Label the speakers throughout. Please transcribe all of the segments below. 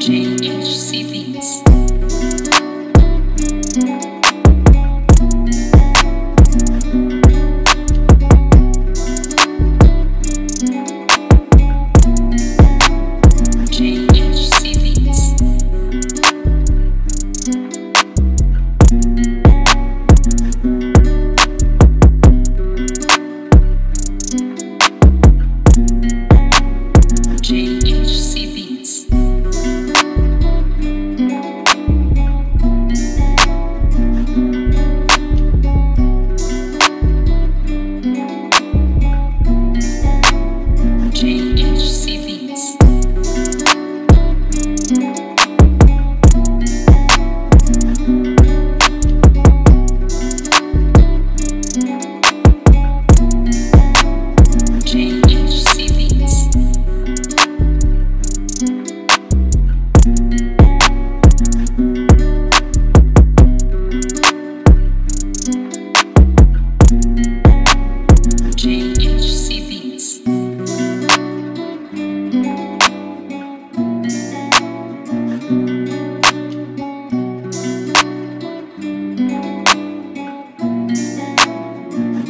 Speaker 1: JHC Beats.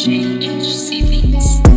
Speaker 1: change.